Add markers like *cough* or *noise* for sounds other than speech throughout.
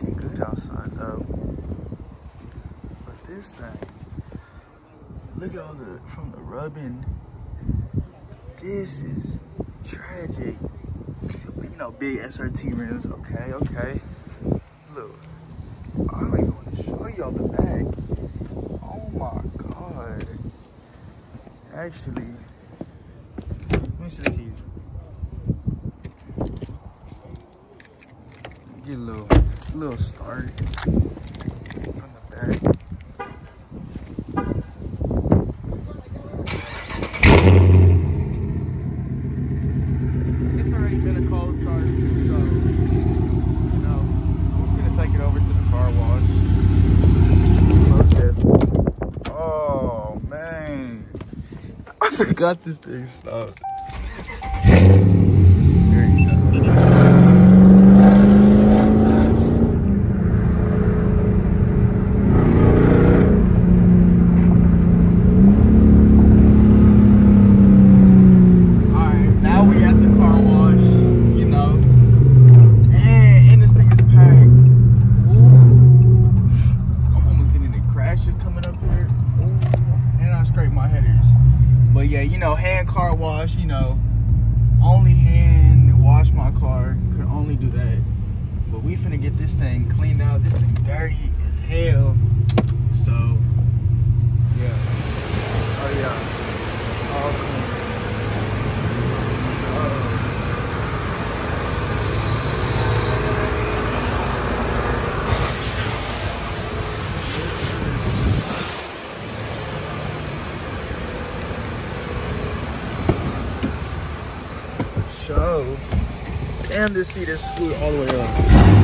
looking good outside though. But this thing, look at all the, from the rubbing. This is tragic. You know, big SRT rims. Okay, okay. Look, I don't even want to show y'all the back. Oh my god. Actually, let me see the keys. Get a little, little start from the back. It's already been a cold start, so you know, I'm gonna take it over to the car wash. Most definitely. Oh man, I forgot this thing stopped. There you go. Alright, now we at the car wash, you know. And, and this thing is packed. Ooh. I'm almost getting the crashes coming up here. Ooh. And I scrape my headers. But yeah, you know, hand car you know. Only hand wash my car. Could only do that. But we finna get this thing cleaned out. This thing dirty as hell. So, yeah. Oh yeah. All clean. So, damn, this seat is screwed all the way up.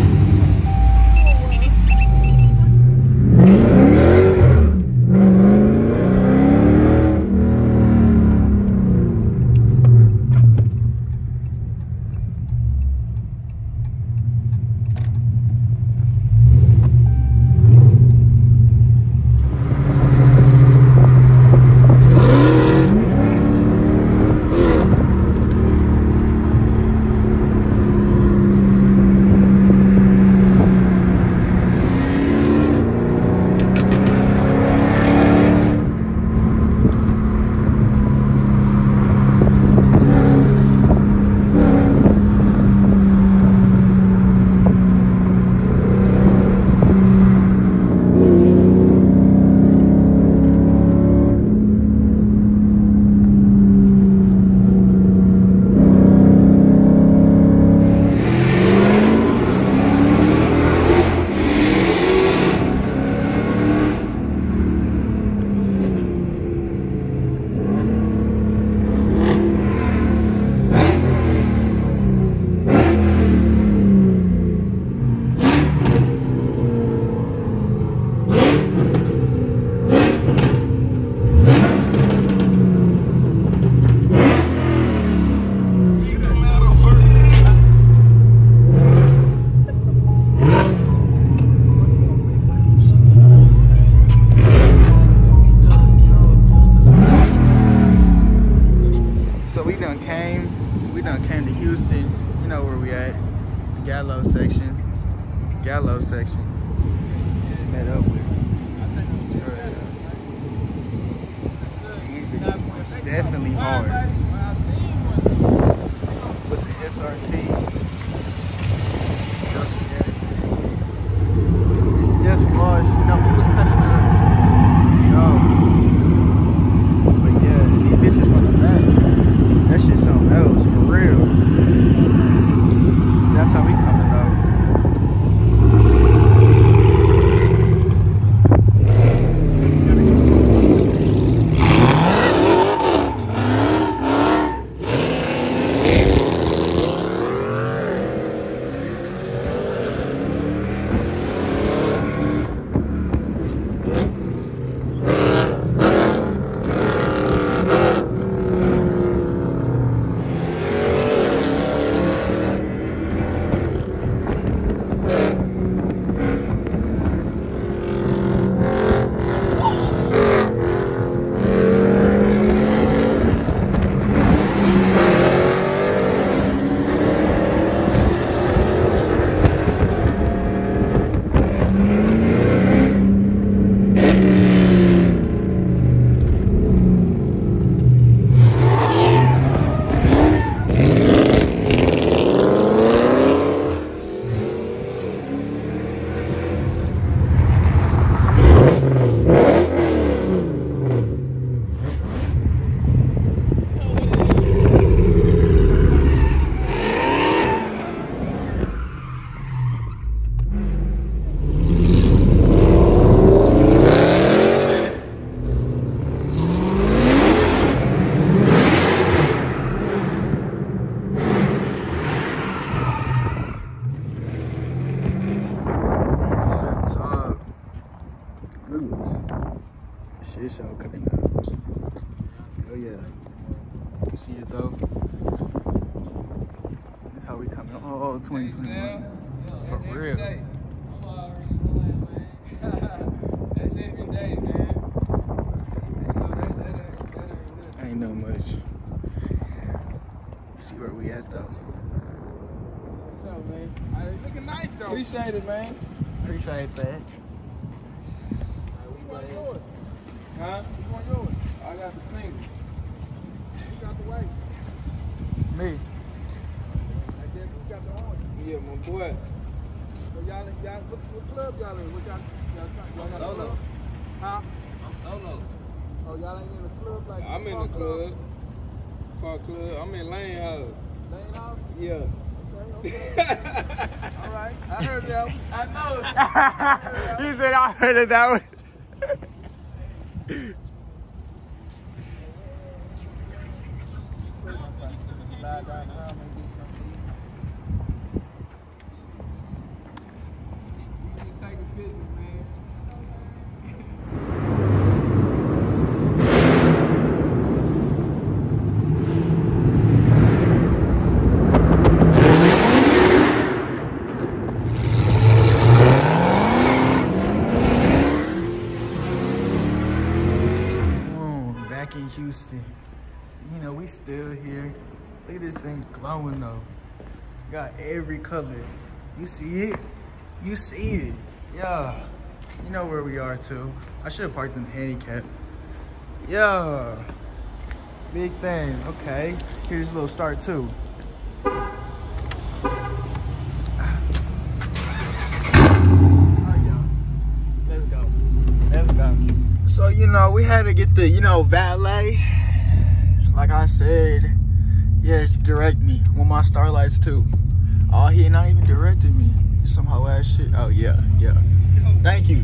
Gallo section. Gallo section. Met up with. Definitely hard. With the SRT. Shit, y'all up. Oh yeah. You see it though. That's how we coming. Oh, 2021. For real. Day. *laughs* that's every day, man. Ain't no much. See where we at though. What's up, man? Right, looking nice though. Appreciate it, man. Appreciate that. Right, Huh? I got the finger. You got the white. Me. I got the arm. Yeah, my boy. What club y'all in? I'm solo. Huh? I'm solo. Oh, y'all ain't in the club like I'm in the club. Car club. I'm in Lane House. Laying off? Yeah. Okay, okay. *laughs* All right. I heard that. one. I know. he *laughs* said I heard it that way. Slide down and get something we still here. Look at this thing glowing though. Got every color. You see it? You see it. Yeah. You know where we are too. I should have parked in the handicap. Yeah. Big thing. Okay. Here's a little start too. So, you know, we had to get the, you know, valet. Like I said, yes, direct me with my starlights too. Oh, he not even directed me. Some hoe ass shit. Oh, yeah, yeah. Thank you.